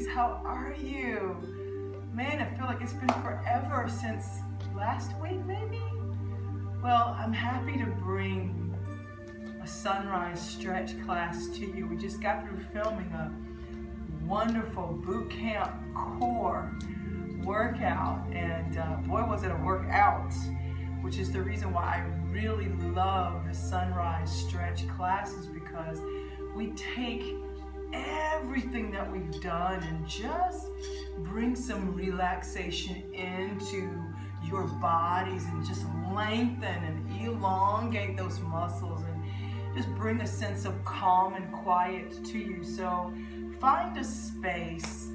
How are you? Man, I feel like it's been forever since last week, maybe? Well, I'm happy to bring a sunrise stretch class to you. We just got through filming a wonderful boot camp core workout, and uh, boy, was it a workout, which is the reason why I really love the sunrise stretch classes because we take everything that we've done and just bring some relaxation into your bodies and just lengthen and elongate those muscles and just bring a sense of calm and quiet to you. So find a space.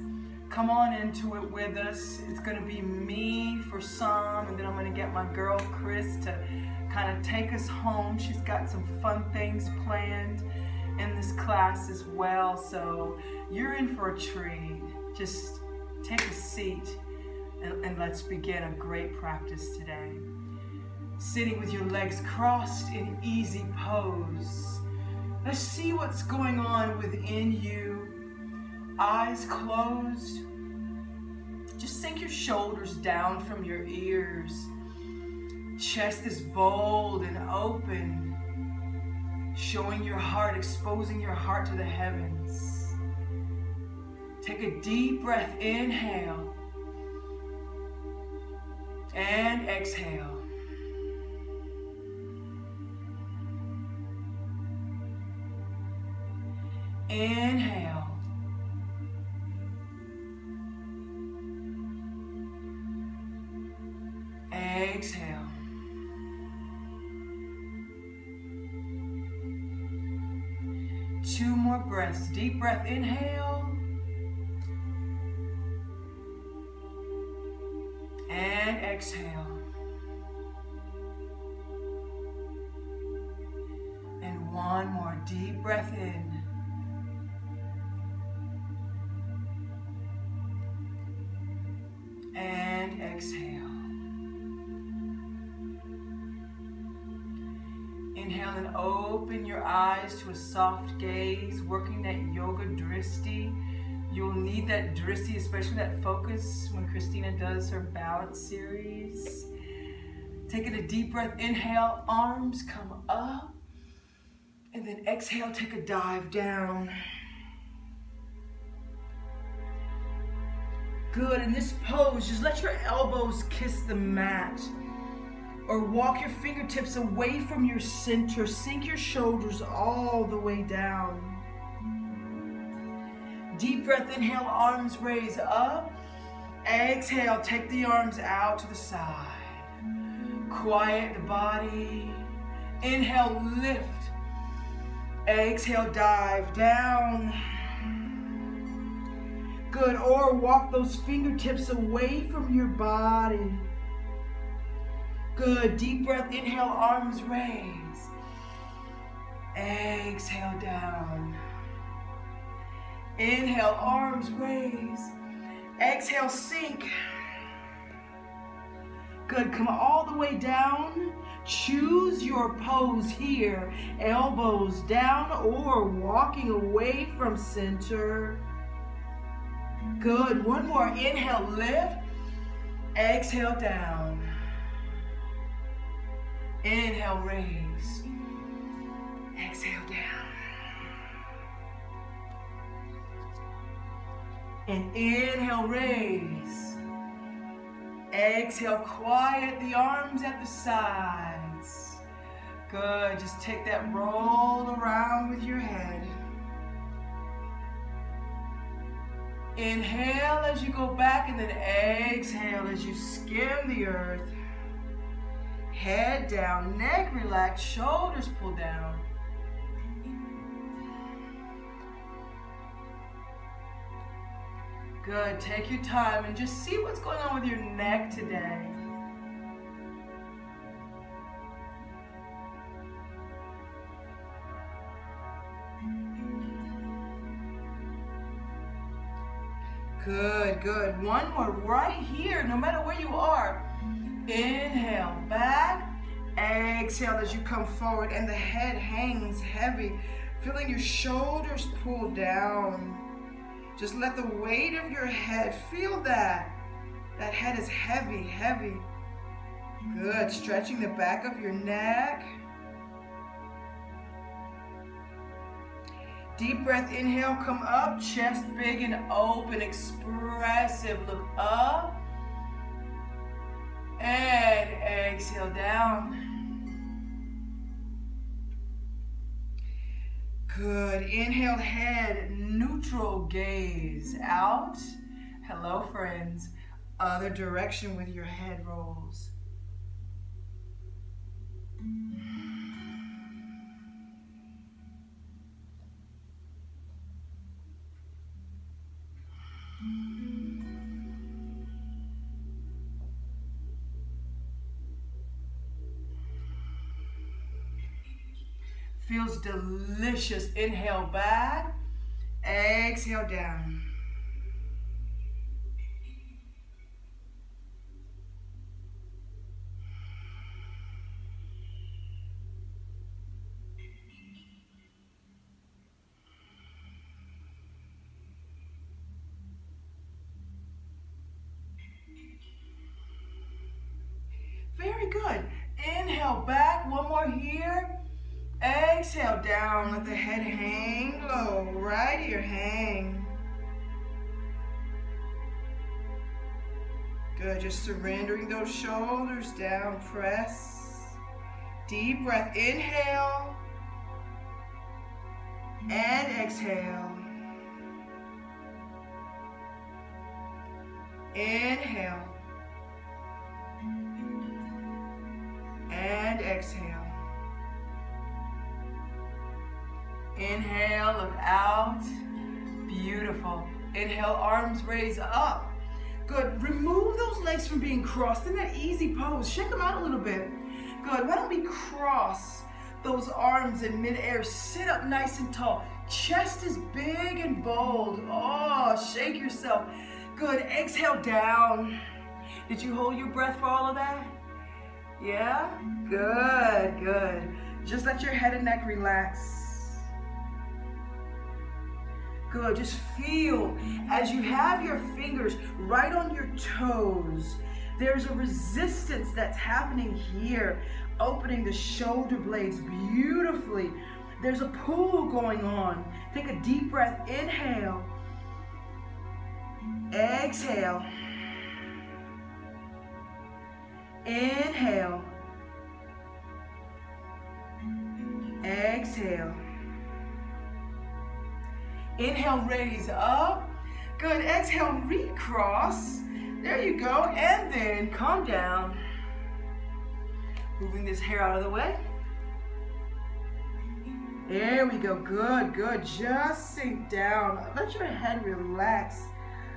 Come on into it with us. It's going to be me for some, and then I'm going to get my girl Chris to kind of take us home. She's got some fun things planned in this class as well. So you're in for a treat. Just take a seat and, and let's begin a great practice today. Sitting with your legs crossed in easy pose. Let's see what's going on within you. Eyes closed. Just sink your shoulders down from your ears. Chest is bold and open showing your heart, exposing your heart to the heavens. Take a deep breath, inhale, and exhale. Inhale. Exhale. Breaths. Deep breath, inhale. Dristi. You'll need that drishti, especially that focus when Kristina does her balance series. Taking a deep breath, inhale, arms come up. And then exhale, take a dive down. Good, in this pose, just let your elbows kiss the mat or walk your fingertips away from your center. Sink your shoulders all the way down. Deep breath, inhale, arms raise up. Exhale, take the arms out to the side. Quiet the body. Inhale, lift. Exhale, dive down. Good, or walk those fingertips away from your body. Good. Deep breath. Inhale, arms raise. Exhale down. Inhale, arms raise. Exhale, sink. Good. Come all the way down. Choose your pose here. Elbows down or walking away from center. Good. One more. Inhale, lift. Exhale, down. Inhale, raise. And inhale, raise. Exhale, quiet the arms at the sides. Good, just take that roll around with your head. Inhale as you go back and then exhale as you skim the earth. Head down, neck relaxed, shoulders pull down. Good, take your time and just see what's going on with your neck today. Good, good. One more right here, no matter where you are. Inhale, back. Exhale as you come forward and the head hangs heavy, feeling your shoulders pull down. Just let the weight of your head, feel that. That head is heavy, heavy. Good, stretching the back of your neck. Deep breath, inhale, come up, chest big and open, expressive, look up. And exhale down. Good. Inhale, head, neutral gaze out. Hello, friends. Other direction with your head rolls. Delicious. Inhale back. Exhale down. Surrendering those shoulders down, press. Deep breath, inhale. And exhale. Inhale. And exhale. Inhale, look out. Beautiful. Inhale, arms raise up. Good. Remove those legs from being crossed in that easy pose. Shake them out a little bit. Good. Why don't we cross those arms in midair? Sit up nice and tall. Chest is big and bold. Oh, shake yourself. Good. Exhale down. Did you hold your breath for all of that? Yeah? Good, good. Just let your head and neck relax. Good. Just feel as you have your fingers right on your toes. There's a resistance that's happening here, opening the shoulder blades beautifully. There's a pull going on. Take a deep breath. Inhale. Exhale. Inhale. Exhale. Inhale, raise up. Good. Exhale, recross. There you go. And then calm down. Moving this hair out of the way. There we go. Good, good. Just sink down. Let your head relax.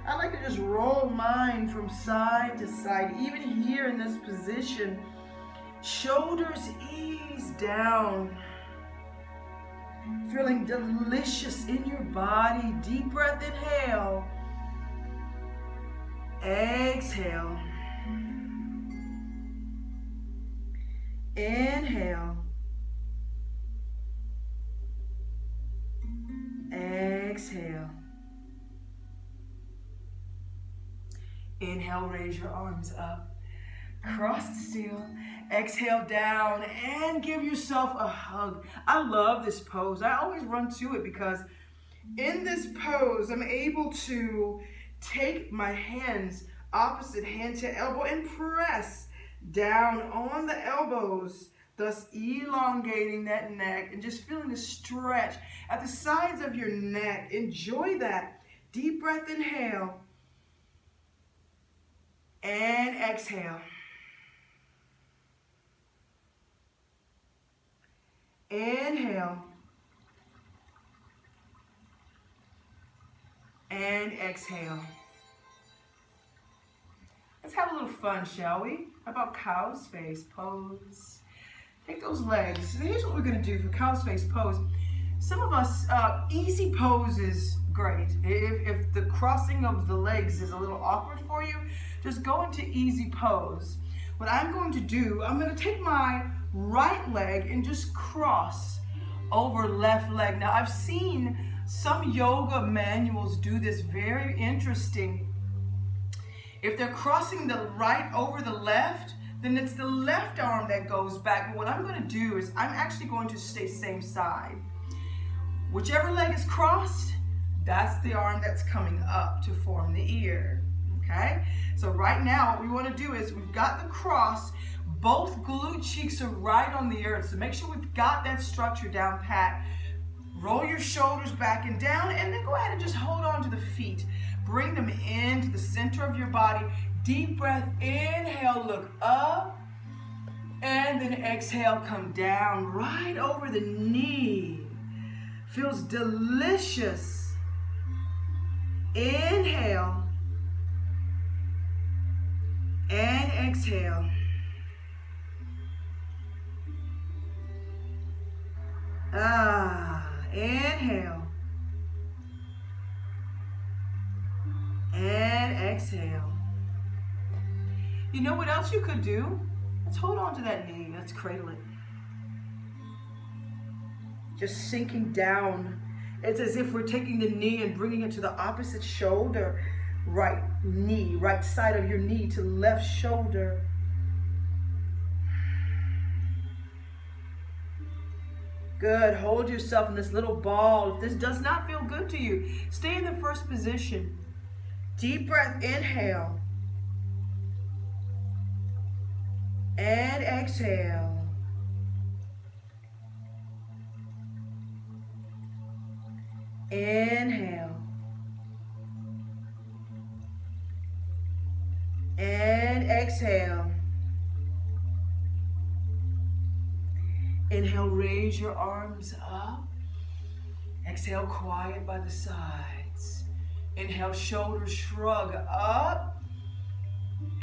I like to just roll mine from side to side, even here in this position. Shoulders ease down. Feeling delicious in your body. Deep breath, inhale. Exhale. Inhale. Exhale. Inhale, raise your arms up. Cross still. Exhale down and give yourself a hug. I love this pose. I always run to it because in this pose, I'm able to take my hands opposite hand to elbow and press down on the elbows, thus elongating that neck and just feeling the stretch at the sides of your neck. Enjoy that. Deep breath, inhale. And exhale. Inhale. And exhale. Let's have a little fun, shall we? How about cow's face pose? Take those legs. Here's what we're gonna do for cow's face pose. Some of us, uh, easy pose is great. If, if the crossing of the legs is a little awkward for you, just go into easy pose. What I'm going to do, I'm gonna take my right leg and just cross over left leg. Now I've seen some yoga manuals do this very interesting. If they're crossing the right over the left, then it's the left arm that goes back. But what I'm gonna do is I'm actually going to stay same side. Whichever leg is crossed, that's the arm that's coming up to form the ear, okay? So right now, what we wanna do is we've got the cross, both glute cheeks are right on the earth, so make sure we've got that structure down pat. Roll your shoulders back and down, and then go ahead and just hold on to the feet. Bring them into the center of your body. Deep breath, inhale, look up, and then exhale, come down right over the knee. Feels delicious. Inhale, and exhale. Ah, inhale. And exhale. You know what else you could do? Let's hold on to that knee. Let's cradle it. Just sinking down. It's as if we're taking the knee and bringing it to the opposite shoulder. Right knee, right side of your knee to left shoulder. Good. Hold yourself in this little ball. If this does not feel good to you, stay in the first position. Deep breath, inhale. And exhale. Inhale. And exhale. Inhale, raise your arms up. Exhale, quiet by the sides. Inhale, shoulders shrug up.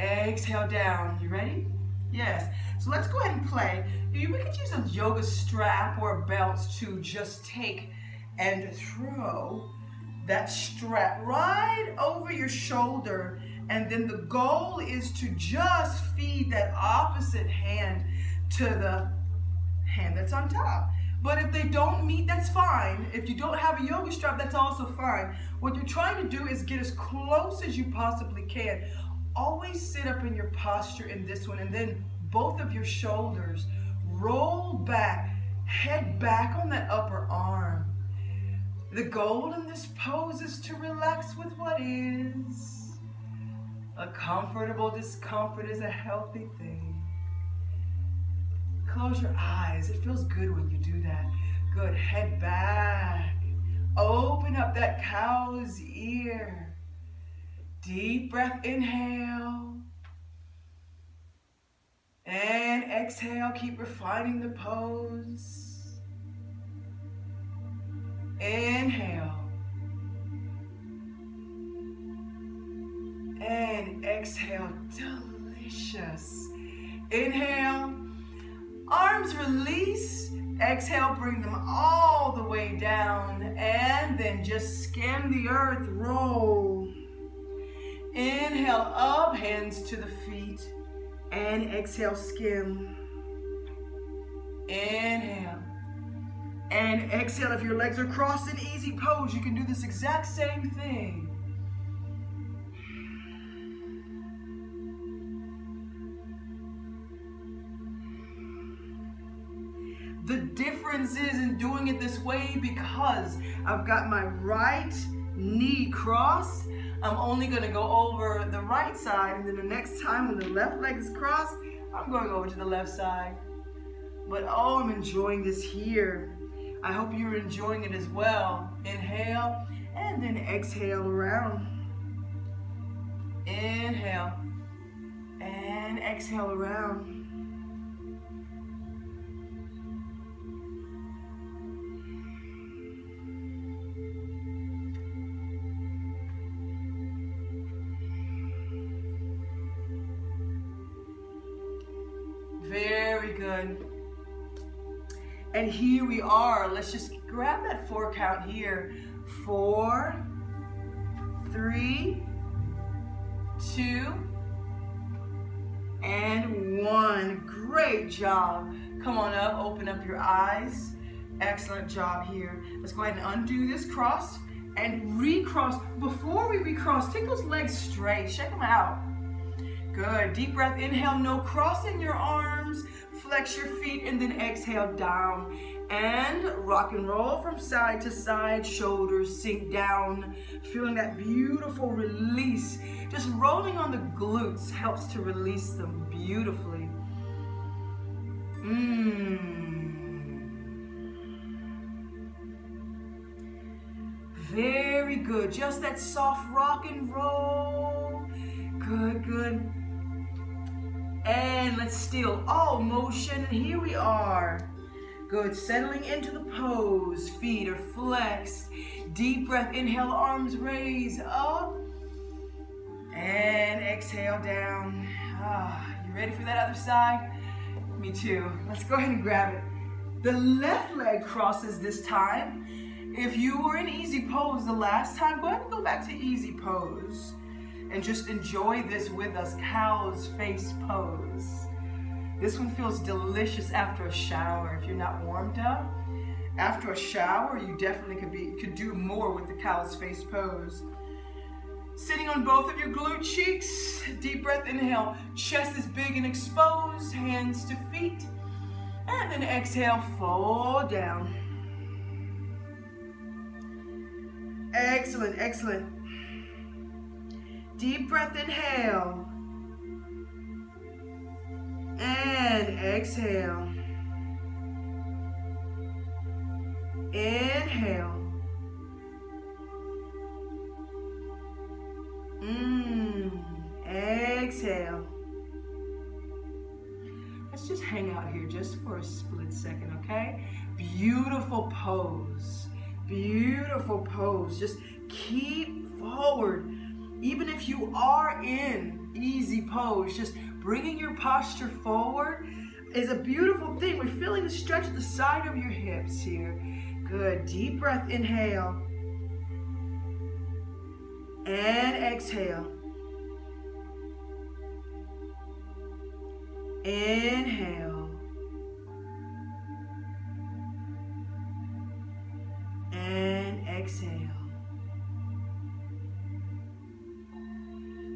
Exhale down. You ready? Yes. So let's go ahead and play. We could use a yoga strap or a belt to just take and throw that strap right over your shoulder. And then the goal is to just feed that opposite hand to the hand that's on top. But if they don't meet, that's fine. If you don't have a yoga strap, that's also fine. What you're trying to do is get as close as you possibly can. Always sit up in your posture in this one and then both of your shoulders roll back, head back on that upper arm. The goal in this pose is to relax with what is. A comfortable discomfort is a healthy thing. Close your eyes. It feels good when you do that. Good. Head back. Open up that cow's ear. Deep breath. Inhale. And exhale. Keep refining the pose. Inhale. And exhale. Delicious. Inhale. Arms release. Exhale, bring them all the way down. And then just scan the earth, roll. Inhale up, hands to the feet. And exhale, skim. Inhale. And exhale, if your legs are crossed in easy pose, you can do this exact same thing. The difference is in doing it this way because I've got my right knee crossed. I'm only gonna go over the right side and then the next time when the left leg is crossed, I'm going over to the left side. But oh, I'm enjoying this here. I hope you're enjoying it as well. Inhale and then exhale around. Inhale and exhale around. Good. And here we are. Let's just grab that four count here. Four, three, two, and one. Great job. Come on up, open up your eyes. Excellent job here. Let's go ahead and undo this cross and recross. Before we recross, take those legs straight. Check them out. Good. Deep breath. Inhale, no crossing your arms. Flex your feet and then exhale down. And rock and roll from side to side. Shoulders sink down. Feeling that beautiful release. Just rolling on the glutes helps to release them beautifully. Mmm. Very good. Just that soft rock and roll. Good, good. And let's steal all motion. And here we are. Good. Settling into the pose. Feet are flexed. Deep breath. Inhale, arms raise up. And exhale down. Ah, you ready for that other side? Me too. Let's go ahead and grab it. The left leg crosses this time. If you were in easy pose the last time, go ahead and go back to easy pose and just enjoy this with us, cow's face pose. This one feels delicious after a shower if you're not warmed up. After a shower, you definitely could be could do more with the cow's face pose. Sitting on both of your glute cheeks, deep breath, inhale. Chest is big and exposed, hands to feet. And then exhale, fold down. Excellent, excellent. Deep breath, inhale. And exhale. Inhale. Mmm. Exhale. Let's just hang out here just for a split second, okay? Beautiful pose. Beautiful pose. Just keep forward. Even if you are in easy pose, just bringing your posture forward is a beautiful thing. We're feeling the stretch at the side of your hips here. Good. Deep breath. Inhale. And exhale. Inhale. And exhale.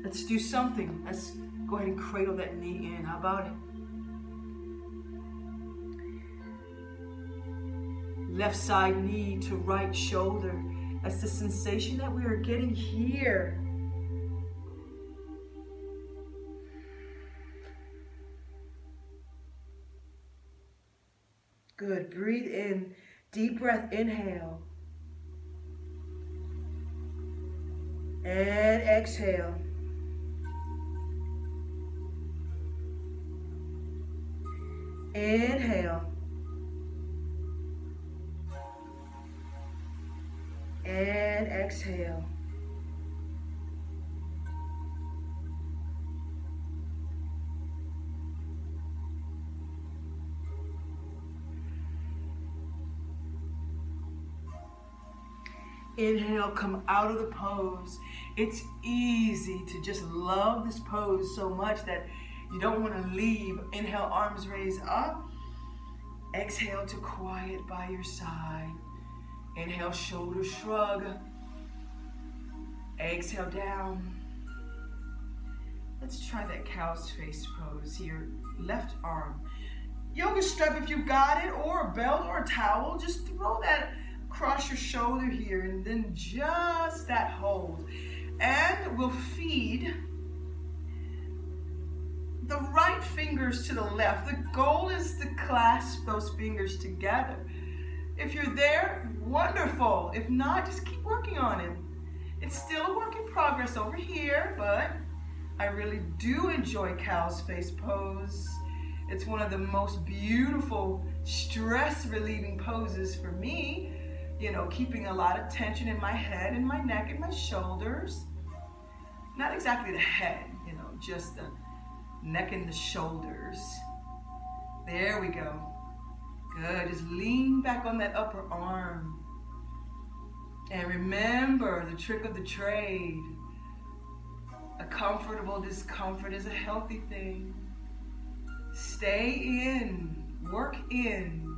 Let's do something. Let's go ahead and cradle that knee in. How about it? Left side knee to right shoulder. That's the sensation that we are getting here. Good. Breathe in. Deep breath. Inhale. And exhale. Inhale. And exhale. Inhale, come out of the pose. It's easy to just love this pose so much that you don't want to leave. Inhale, arms raise up. Exhale to quiet by your side. Inhale, shoulder shrug. Exhale down. Let's try that cow's face pose here. Left arm. Yoga strap if you've got it, or a belt or a towel. Just throw that across your shoulder here, and then just that hold. And we'll feed the right fingers to the left. The goal is to clasp those fingers together. If you're there, wonderful. If not, just keep working on it. It's still a work in progress over here, but I really do enjoy cow's face pose. It's one of the most beautiful stress relieving poses for me you know, keeping a lot of tension in my head and my neck and my shoulders. Not exactly the head, you know, just the neck and the shoulders. There we go. Good. Just lean back on that upper arm. And remember the trick of the trade. A comfortable discomfort is a healthy thing. Stay in, work in,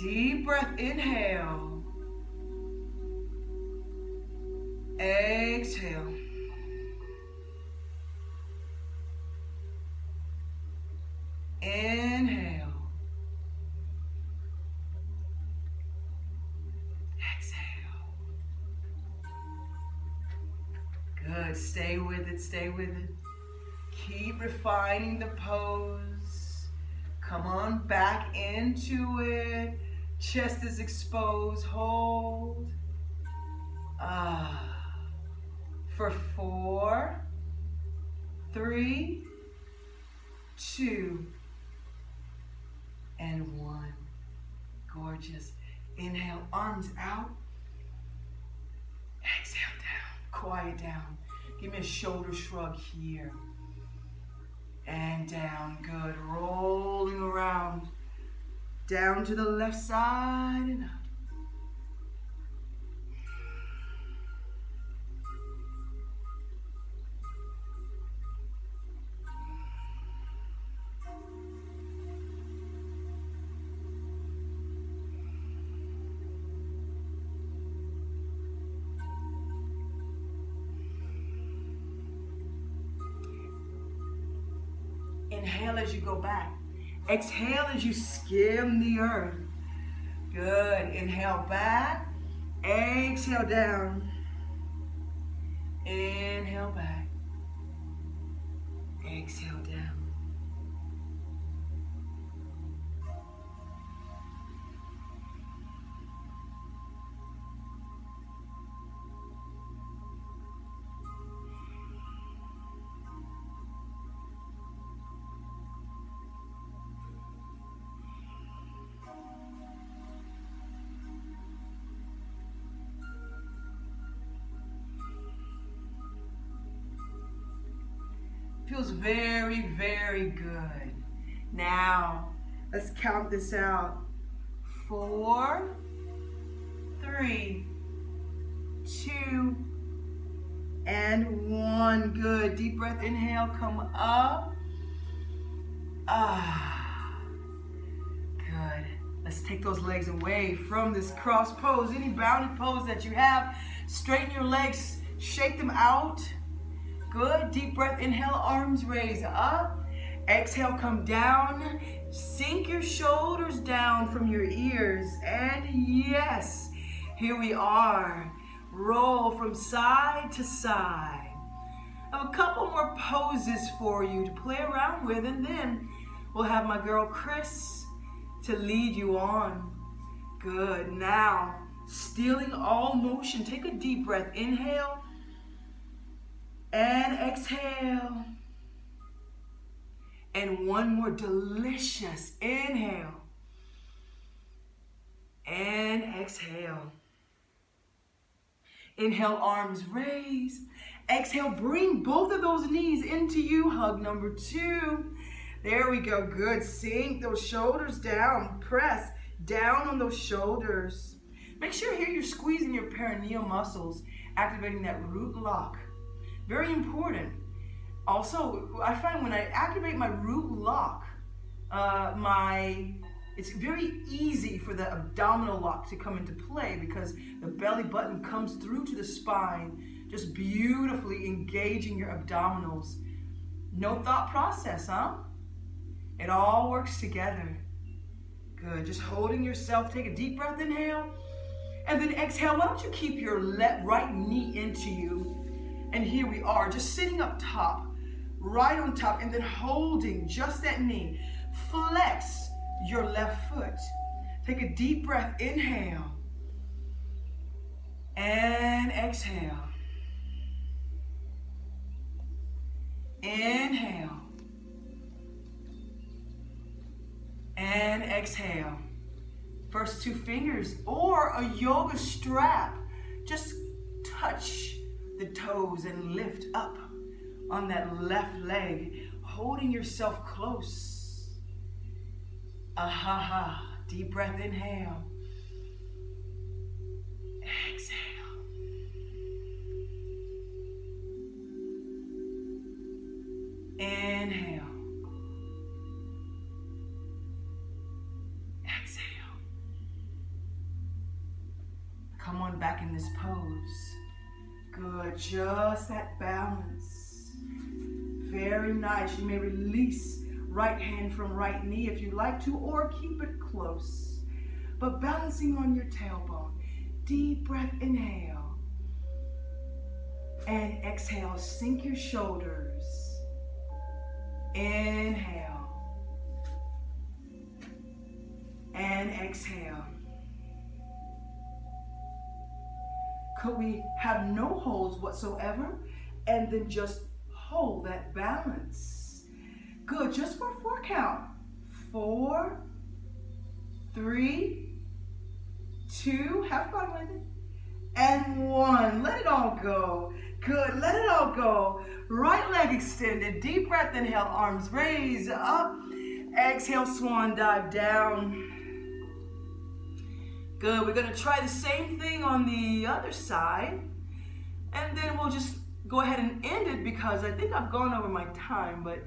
Deep breath, inhale. Exhale. Inhale. Exhale. Good. Stay with it. Stay with it. Keep refining the pose. Come on back into it. Chest is exposed. Hold. Ah. For four, three, two, and one. Gorgeous. Inhale, arms out. Exhale down, quiet down. Give me a shoulder shrug here. And down, good. Rolling around. Down to the left side and up. Inhale as you go back. Exhale as you skim the earth. Good. Inhale back. Exhale down. Inhale back. Exhale very, very good. Now, let's count this out. Four, three, two, and one. Good. Deep breath, inhale, come up. Ah, good. Let's take those legs away from this cross pose. Any bounded pose that you have, straighten your legs, shake them out. Good. Deep breath. Inhale, arms raise up. Exhale, come down. Sink your shoulders down from your ears. And yes, here we are. Roll from side to side. I have a couple more poses for you to play around with, and then we'll have my girl Chris to lead you on. Good. Now, stealing all motion. Take a deep breath. Inhale and exhale. And one more delicious inhale. And exhale. Inhale, arms raise. Exhale, bring both of those knees into you. Hug number two. There we go, good. Sink those shoulders down. Press down on those shoulders. Make sure here you're squeezing your perineal muscles, activating that root lock. Very important. Also, I find when I activate my root lock, uh, my it's very easy for the abdominal lock to come into play because the belly button comes through to the spine, just beautifully engaging your abdominals. No thought process, huh? It all works together. Good. Just holding yourself. Take a deep breath, inhale. And then exhale. Why don't you keep your left right knee into you and here we are, just sitting up top, right on top, and then holding just that knee. Flex your left foot. Take a deep breath, inhale. And exhale. Inhale. And exhale. First two fingers or a yoga strap. Just touch the toes and lift up on that left leg, holding yourself close. Ah ha ha. Deep breath, inhale. Exhale. Inhale. Just that balance. Very nice. You may release right hand from right knee if you like to, or keep it close. But balancing on your tailbone. Deep breath, inhale. And exhale, sink your shoulders. Inhale. And exhale. Could we have no holds whatsoever and then just hold that balance? Good, just for a four count. Four, three, two, have fun with it, and one. Let it all go. Good, let it all go. Right leg extended, deep breath, inhale, arms raise up. Exhale, swan dive down. Good, we're gonna try the same thing on the other side. And then we'll just go ahead and end it because I think I've gone over my time, but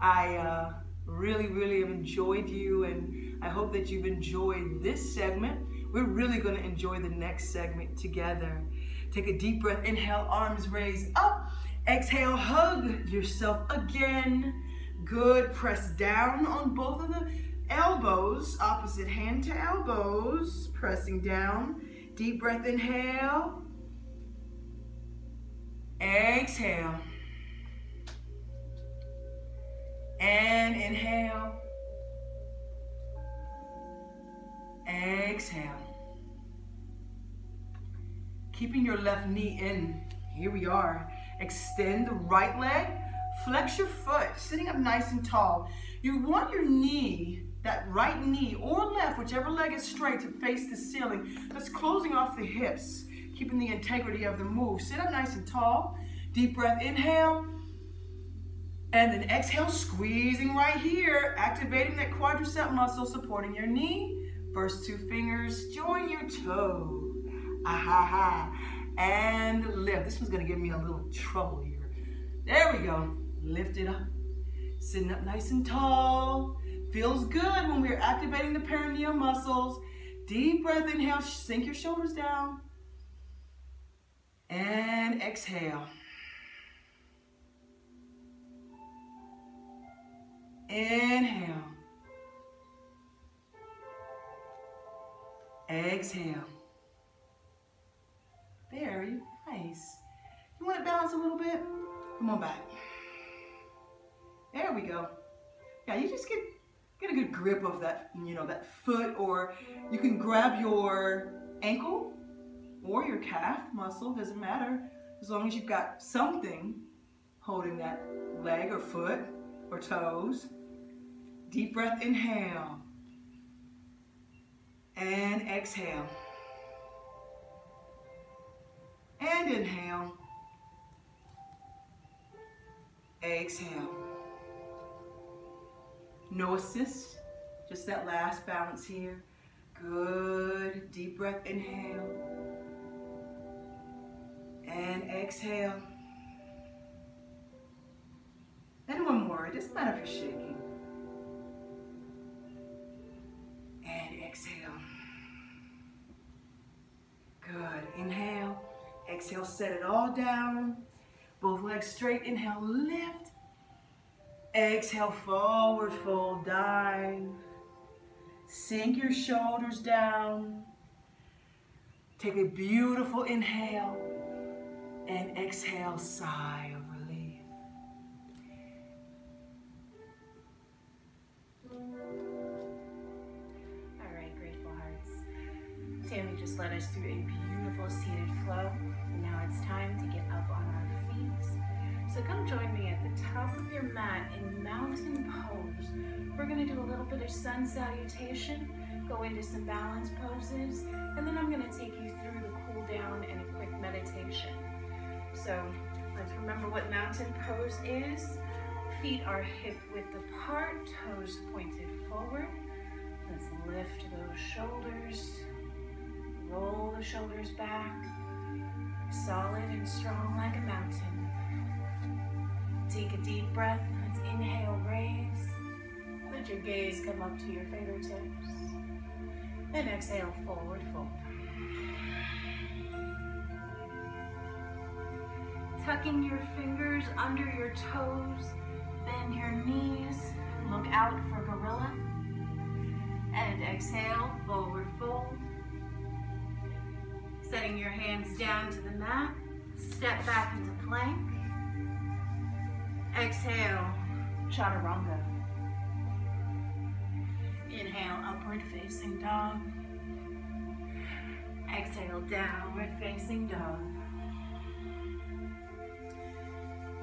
I uh, really, really have enjoyed you and I hope that you've enjoyed this segment. We're really gonna enjoy the next segment together. Take a deep breath, inhale, arms raised up. Exhale, hug yourself again. Good, press down on both of the elbows, opposite hand to elbows, pressing down. Deep breath, inhale. Exhale. And inhale. Exhale. Keeping your left knee in. Here we are. Extend the right leg. Flex your foot, sitting up nice and tall. You want your knee that right knee or left, whichever leg is straight, to face the ceiling. That's closing off the hips, keeping the integrity of the move. Sit up nice and tall. Deep breath, inhale. And then exhale, squeezing right here, activating that quadricep muscle, supporting your knee. First two fingers, join your toe. ha! And lift. This one's gonna give me a little trouble here. There we go. Lift it up. Sitting up nice and tall. Feels good when we're activating the perineal muscles. Deep breath, inhale, sink your shoulders down. And exhale. Inhale. Exhale. Very nice. You want to balance a little bit? Come on back. There we go. Yeah, you just get get a good grip of that, you know, that foot or you can grab your ankle or your calf muscle, doesn't matter, as long as you've got something holding that leg or foot or toes. Deep breath, inhale. And exhale. And inhale. Exhale. No assist, just that last balance here. Good, deep breath, inhale. And exhale. And one more, it doesn't matter if you're shaking. And exhale. Good, inhale. Exhale, set it all down. Both legs straight, inhale, lift. Exhale, forward fold, dive. Sink your shoulders down. Take a beautiful inhale and exhale, sigh of relief. All right, grateful hearts. Tammy just led us through a beautiful seated flow. Now it's time to get up on. So come join me at the top of your mat in mountain pose. We're gonna do a little bit of sun salutation, go into some balance poses, and then I'm gonna take you through the cool down and a quick meditation. So let's remember what mountain pose is. Feet are hip width apart, toes pointed forward. Let's lift those shoulders, roll the shoulders back, solid and strong like a mountain. Take a deep breath. Let's inhale, raise. Let your gaze come up to your fingertips. And exhale, forward fold. Tucking your fingers under your toes. Bend your knees. Look out for gorilla. And exhale, forward fold. Setting your hands down to the mat. Step back into plank. Exhale, chaturanga. Inhale, upward facing dog. Exhale, downward facing dog.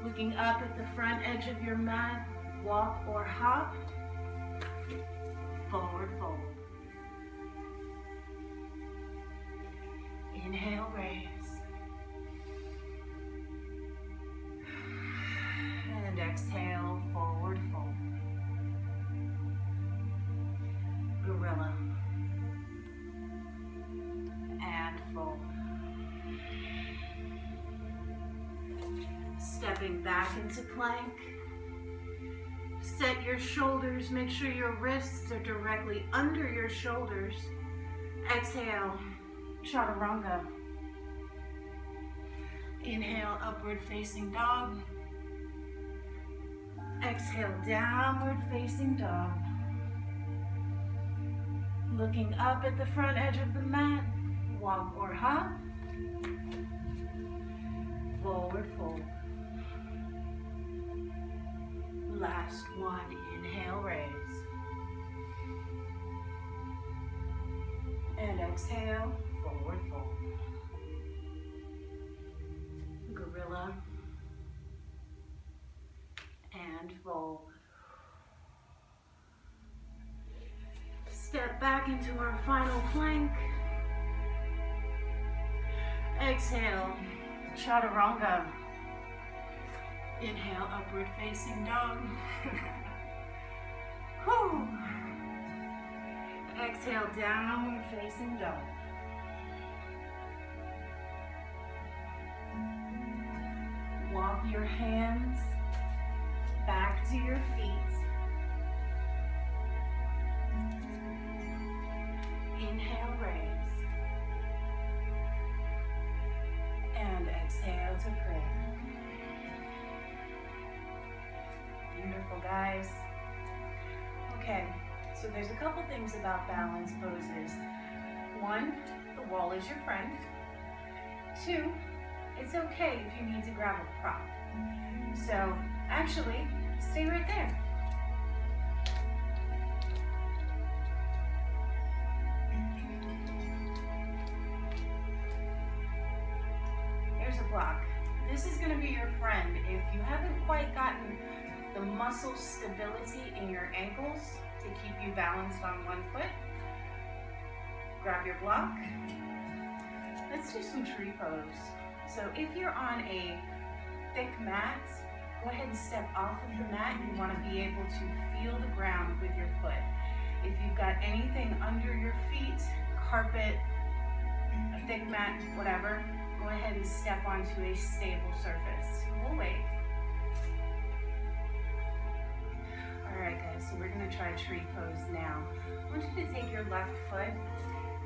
Looking up at the front edge of your mat, walk or hop. Forward fold. Inhale, raise. Exhale, forward fold. Gorilla. And fold. Stepping back into plank. Set your shoulders, make sure your wrists are directly under your shoulders. Exhale, chaturanga. Inhale, upward facing dog. Exhale, downward facing dog. Looking up at the front edge of the mat, walk or hop. Forward fold. Last one, inhale, raise. And exhale, forward fold. Gorilla. And fold. Step back into our final plank. Exhale, chaturanga. Inhale, upward facing dog. Exhale, downward facing dog. Walk your hands back to your feet. Inhale, raise. And exhale to prayer. Beautiful, guys. Okay, so there's a couple things about balance poses. One, the wall is your friend. Two, it's okay if you need to grab a prop. So actually, stay right there. Here's a block. This is gonna be your friend if you haven't quite gotten the muscle stability in your ankles to keep you balanced on one foot. Grab your block. Let's do some tree pose. So if you're on a thick mat, go ahead and step off of the mat. You want to be able to feel the ground with your foot. If you've got anything under your feet, carpet, a thick mat, whatever, go ahead and step onto a stable surface. We'll wait. All right, guys, so we're gonna try tree pose now. I want you to take your left foot,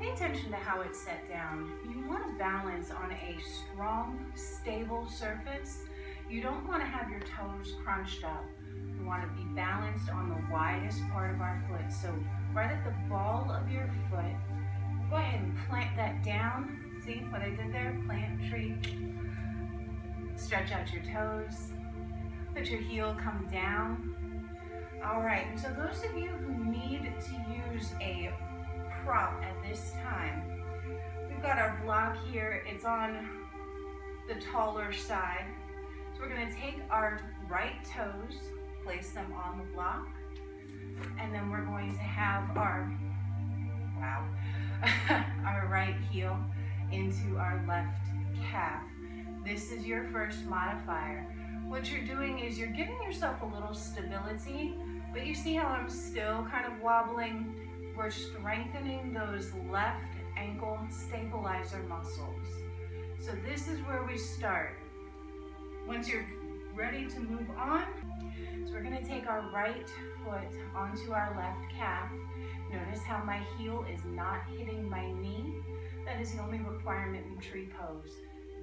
pay attention to how it's set down. You wanna balance on a strong, stable surface. You don't wanna have your toes crunched up. You wanna be balanced on the widest part of our foot. So right at the ball of your foot, go ahead and plant that down. See what I did there? Plant tree. Stretch out your toes. Let your heel come down. All right, so those of you who need to use a prop at this time, we've got our block here. It's on the taller side. So we're gonna take our right toes, place them on the block, and then we're going to have our, wow, our right heel into our left calf. This is your first modifier. What you're doing is you're giving yourself a little stability but you see how I'm still kind of wobbling? We're strengthening those left ankle stabilizer muscles. So this is where we start. Once you're ready to move on, so we're gonna take our right foot onto our left calf. Notice how my heel is not hitting my knee. That is the only requirement in tree pose.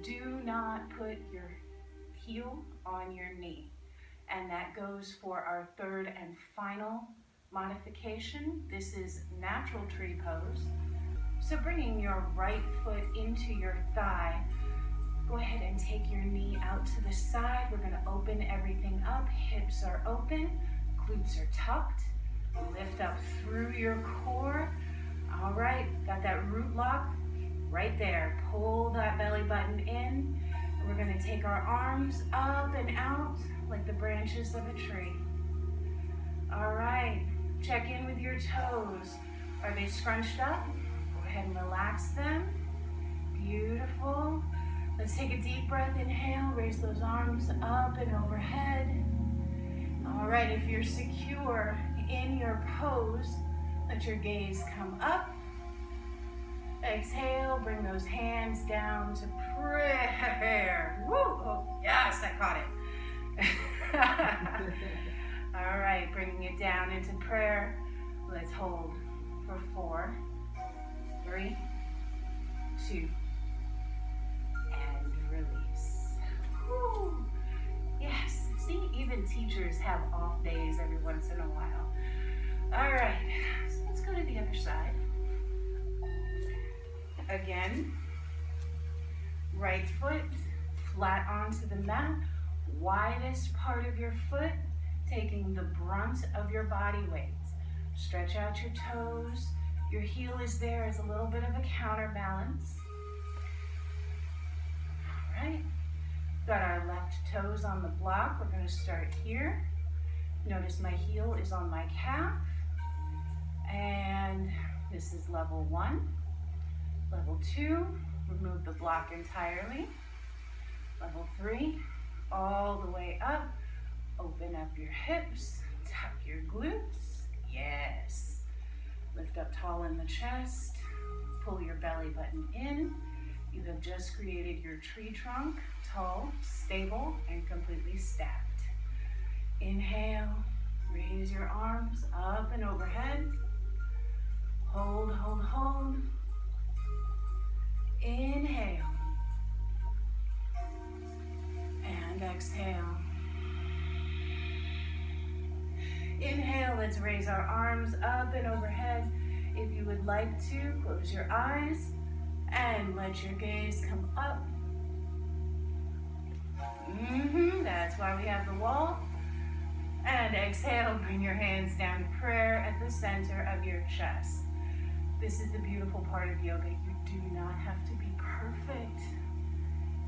Do not put your heel on your knee. And that goes for our third and final modification. This is natural tree pose. So bringing your right foot into your thigh, go ahead and take your knee out to the side. We're gonna open everything up. Hips are open, glutes are tucked. Lift up through your core. All right, got that root lock right there. Pull that belly button in. We're gonna take our arms up and out like the branches of a tree. All right, check in with your toes. Are they scrunched up? Go ahead and relax them. Beautiful. Let's take a deep breath, inhale, raise those arms up and overhead. All right, if you're secure in your pose, let your gaze come up. Exhale, bring those hands down to prayer. Woo! Oh, yes, I caught it. All right, bringing it down into prayer. Let's hold for four, three, two, Yes, see, even teachers have off days every once in a while. All right, so let's go to the other side. Again, right foot flat onto the mat, widest part of your foot, taking the brunt of your body weight. Stretch out your toes. Your heel is there as a little bit of a counterbalance. Left toes on the block. We're going to start here. Notice my heel is on my calf. And this is level one. Level two, remove the block entirely. Level three, all the way up. Open up your hips, tuck your glutes. Yes. Lift up tall in the chest. Pull your belly button in. You have just created your tree trunk, tall, stable, and completely stacked. Inhale, raise your arms up and overhead. Hold, hold, hold. Inhale. And exhale. Inhale, let's raise our arms up and overhead. If you would like to, close your eyes and let your gaze come up. Mm-hmm, that's why we have the wall. And exhale, bring your hands down to prayer at the center of your chest. This is the beautiful part of yoga. You do not have to be perfect.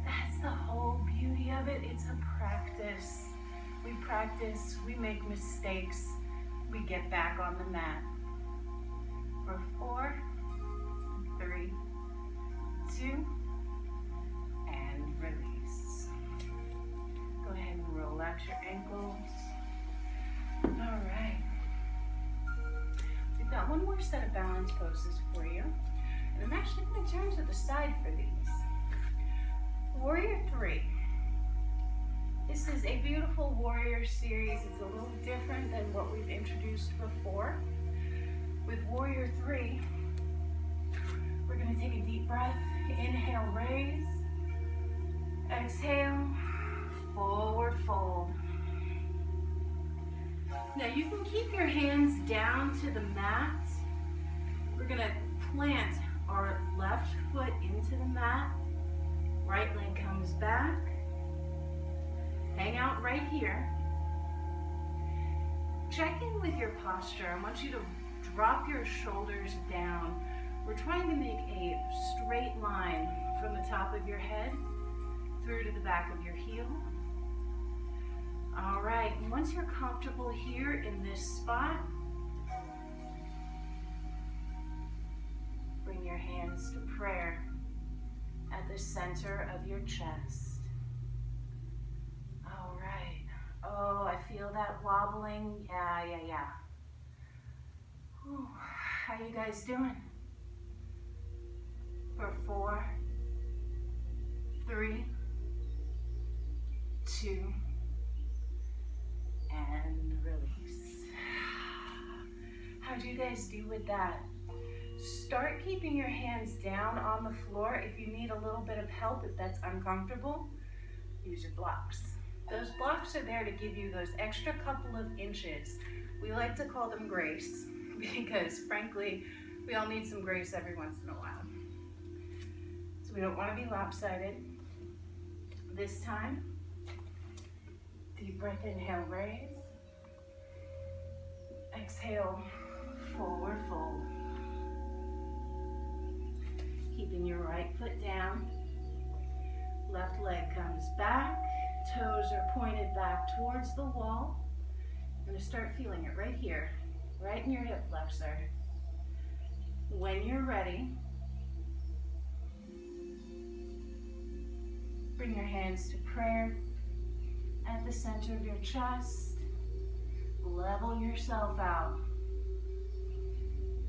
That's the whole beauty of it. It's a practice. We practice, we make mistakes, we get back on the mat. For four, three, two, and release. Go ahead and roll out your ankles. All right. We've got one more set of balance poses for you. And I'm actually going to turn to the side for these. Warrior three. This is a beautiful warrior series. It's a little different than what we've introduced before. With warrior three, we're gonna take a deep breath. Inhale, raise. Exhale, forward fold. Now you can keep your hands down to the mat. We're gonna plant our left foot into the mat. Right leg comes back. Hang out right here. Check in with your posture. I want you to drop your shoulders down. We're trying to make a straight line from the top of your head through to the back of your heel. All right, once you're comfortable here in this spot, bring your hands to prayer at the center of your chest. All right. Oh, I feel that wobbling. Yeah, yeah, yeah. Whew. How you guys doing? For four, three, two, and release. How do you guys do with that? Start keeping your hands down on the floor if you need a little bit of help, if that's uncomfortable. use your blocks. Those blocks are there to give you those extra couple of inches. We like to call them grace because frankly, we all need some grace every once in a while. We don't want to be lopsided. This time, deep breath, inhale, raise. Exhale, forward fold. Keeping your right foot down. Left leg comes back. Toes are pointed back towards the wall. You're gonna start feeling it right here, right in your hip flexor. When you're ready, bring your hands to prayer at the center of your chest. Level yourself out.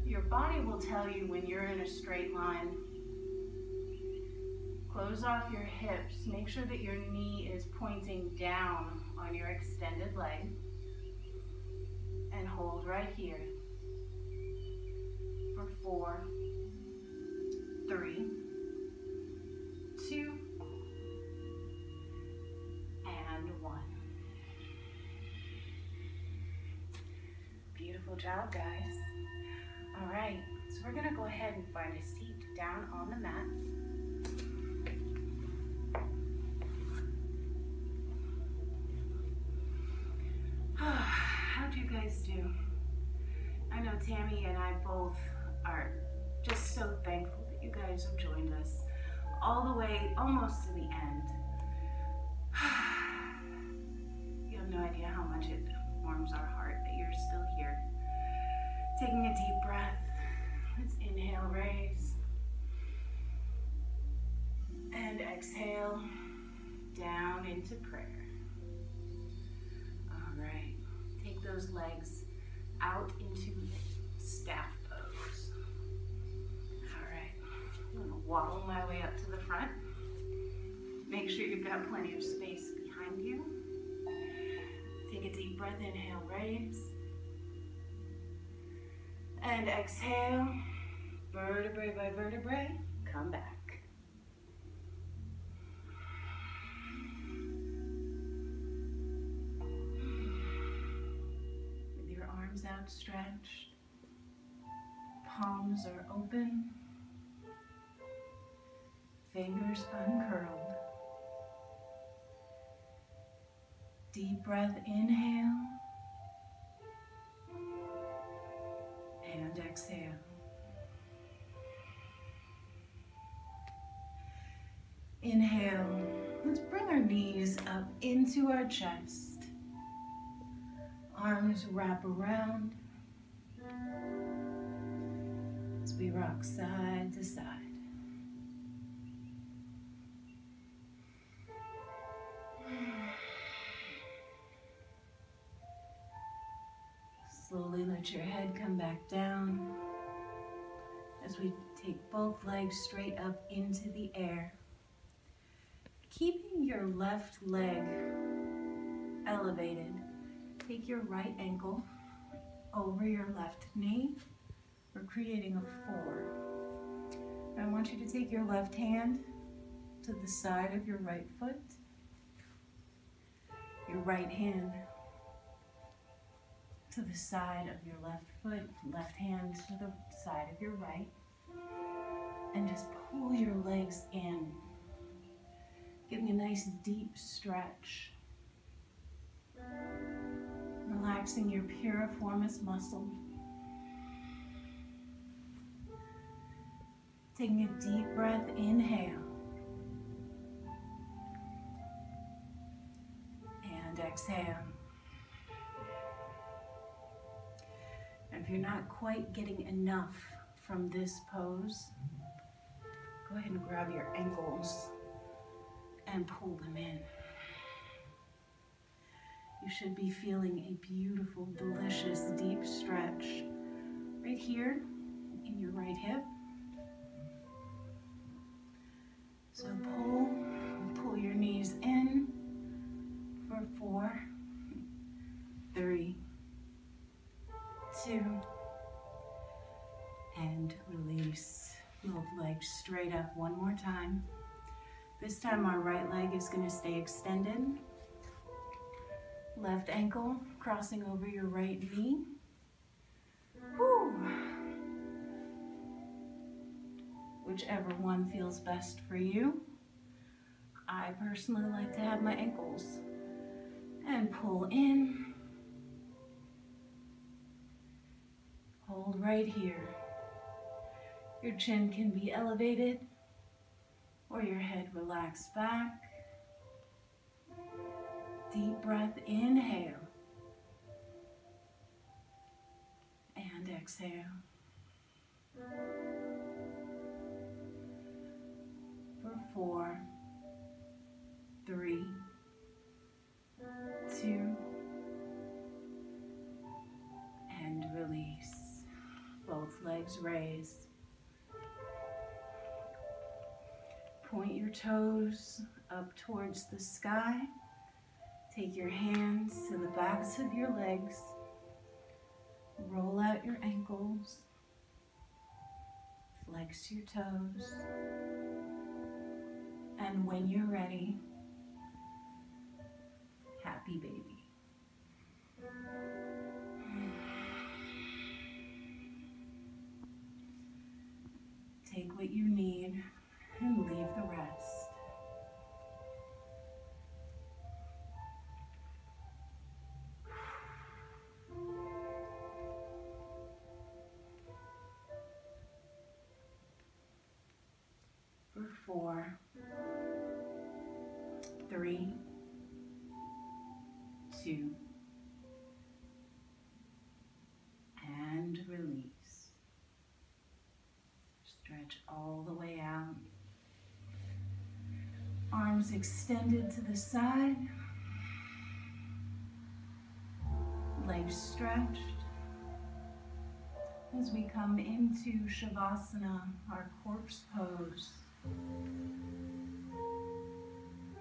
Your body will tell you when you're in a straight line. Close off your hips. Make sure that your knee is pointing down on your extended leg. And hold right here for four, three, two, and one. Beautiful job, guys. All right, so we're gonna go ahead and find a seat down on the mat. How'd you guys do? I know Tammy and I both are just so thankful that you guys have joined us all the way almost to the end. Have no idea how much it warms our heart that you're still here. Taking a deep breath. Let's inhale, raise. And exhale down into prayer. All right. Take those legs out into staff pose. All right. I'm going to waddle my way up to the front. Make sure you've got plenty of space. Take a deep breath, inhale, raise. And exhale, vertebrae by vertebrae, come back. With your arms outstretched, palms are open, fingers uncurled. Deep breath, inhale. And exhale. Inhale. Let's bring our knees up into our chest. Arms wrap around as we rock side to side. Slowly let your head come back down as we take both legs straight up into the air. Keeping your left leg elevated, take your right ankle over your left knee. We're creating a four. I want you to take your left hand to the side of your right foot, your right hand to the side of your left foot, left hand to the side of your right, and just pull your legs in, giving a nice deep stretch. Relaxing your piriformis muscle. Taking a deep breath, inhale. And exhale. If you're not quite getting enough from this pose, go ahead and grab your ankles and pull them in. You should be feeling a beautiful, delicious, deep stretch right here in your right hip. So pull, pull your knees in for four, three, two, and release. Both legs straight up one more time. This time our right leg is gonna stay extended. Left ankle crossing over your right knee. Whew. Whichever one feels best for you. I personally like to have my ankles and pull in. Hold right here. Your chin can be elevated or your head relaxed back. Deep breath, inhale. And exhale. For four, three, two, legs raised. Point your toes up towards the sky. Take your hands to the backs of your legs. Roll out your ankles. Flex your toes. And when you're ready, happy baby. Take what you need and leave the rest. For four, extended to the side. Legs stretched. As we come into Shavasana, our corpse pose.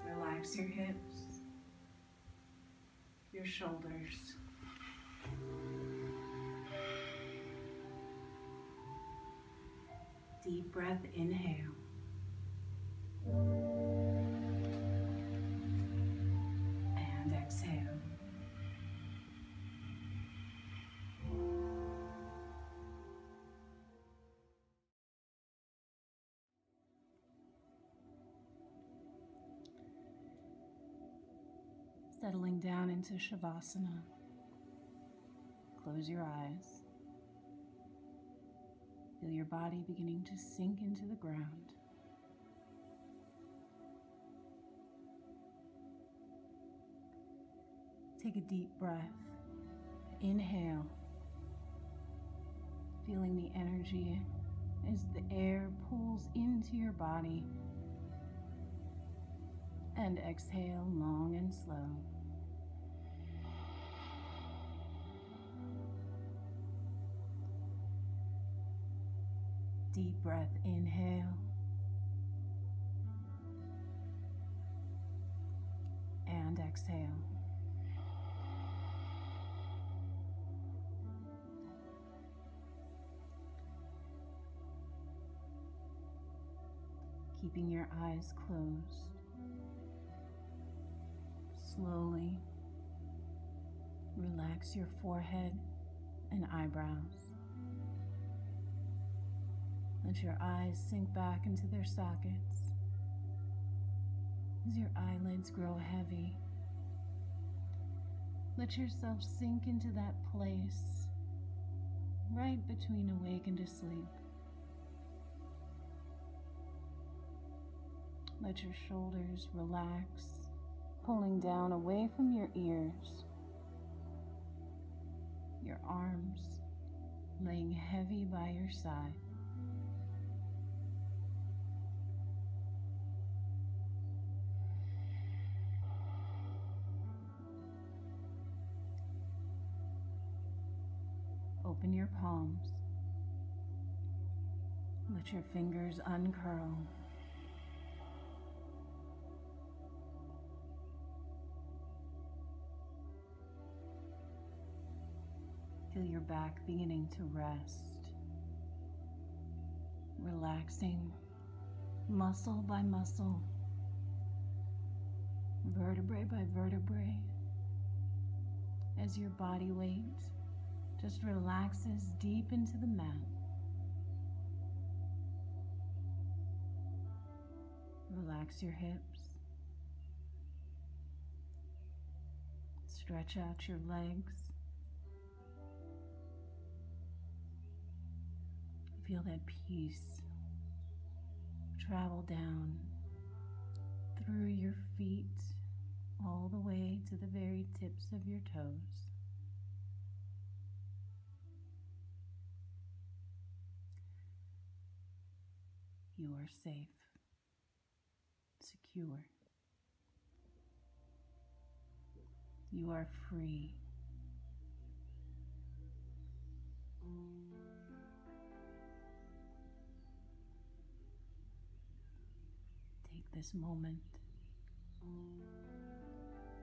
Relax your hips, your shoulders. Deep breath, inhale. Settling down into Shavasana. Close your eyes. Feel your body beginning to sink into the ground. Take a deep breath. Inhale. Feeling the energy as the air pulls into your body. And exhale long and slow. Deep breath, inhale. And exhale. Keeping your eyes closed. Slowly relax your forehead and eyebrows. Let your eyes sink back into their sockets as your eyelids grow heavy. Let yourself sink into that place right between awake and asleep. Let your shoulders relax, pulling down away from your ears. Your arms laying heavy by your side. Open your palms. Let your fingers uncurl. Feel your back beginning to rest. Relaxing muscle by muscle vertebrae by vertebrae, as your body weight just relaxes deep into the mat. Relax your hips. Stretch out your legs. Feel that peace travel down through your feet all the way to the very tips of your toes. You are safe, secure. You are free. Take this moment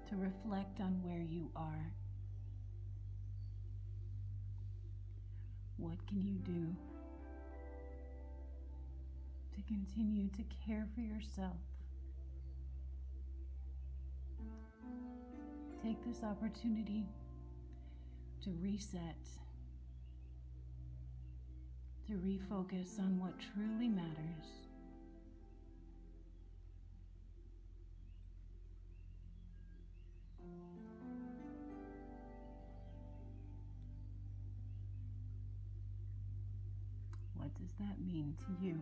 to reflect on where you are. What can you do to continue to care for yourself? Take this opportunity to reset, to refocus on what truly matters. What does that mean to you?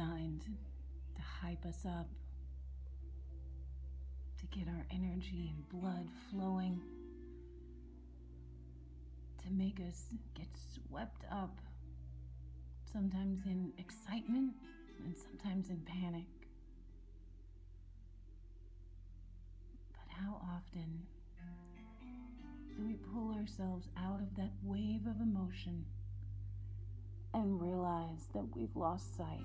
Designed to hype us up, to get our energy and blood flowing, to make us get swept up, sometimes in excitement and sometimes in panic. But how often do we pull ourselves out of that wave of emotion? and realize that we've lost sight.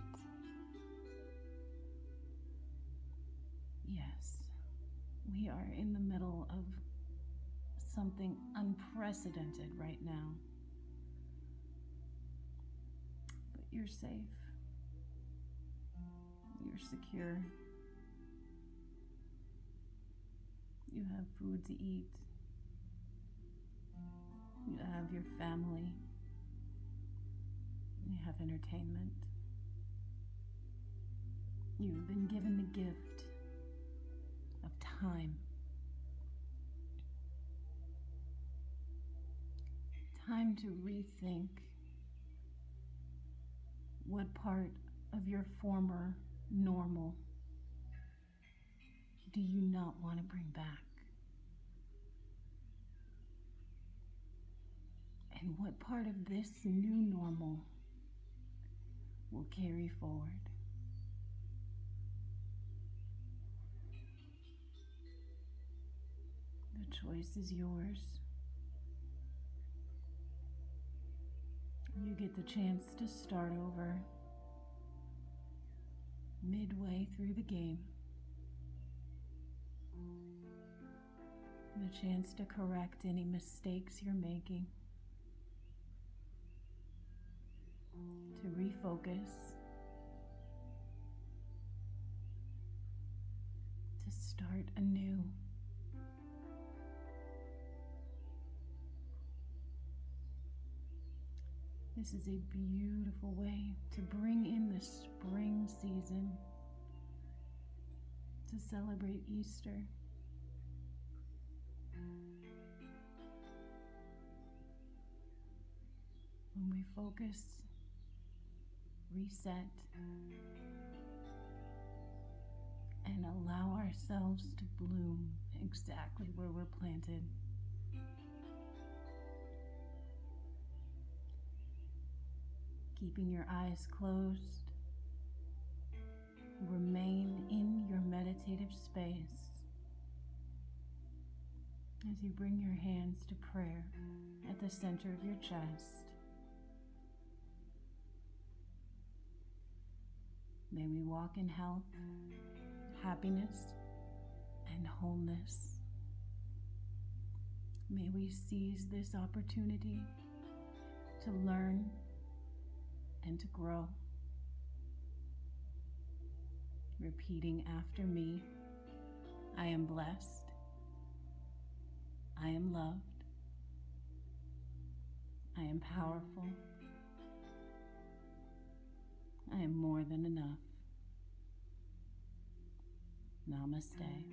We are in the middle of something unprecedented right now. But you're safe, you're secure, you have food to eat, you have your family. You have entertainment. You've been given the gift time. Time to rethink what part of your former normal do you not want to bring back? And what part of this new normal will carry forward. Choice is yours. You get the chance to start over midway through the game. The chance to correct any mistakes you're making. to refocus, to start anew. This is a beautiful way to bring in the spring season to celebrate Easter. When we focus reset, and allow ourselves to bloom exactly where we're planted. Keeping your eyes closed, remain in your meditative space as you bring your hands to prayer at the center of your chest. May we walk in health, happiness, and wholeness. May we seize this opportunity to learn and to grow. Repeating after me, I am blessed. I am loved. I am powerful. I am more than enough. Namaste.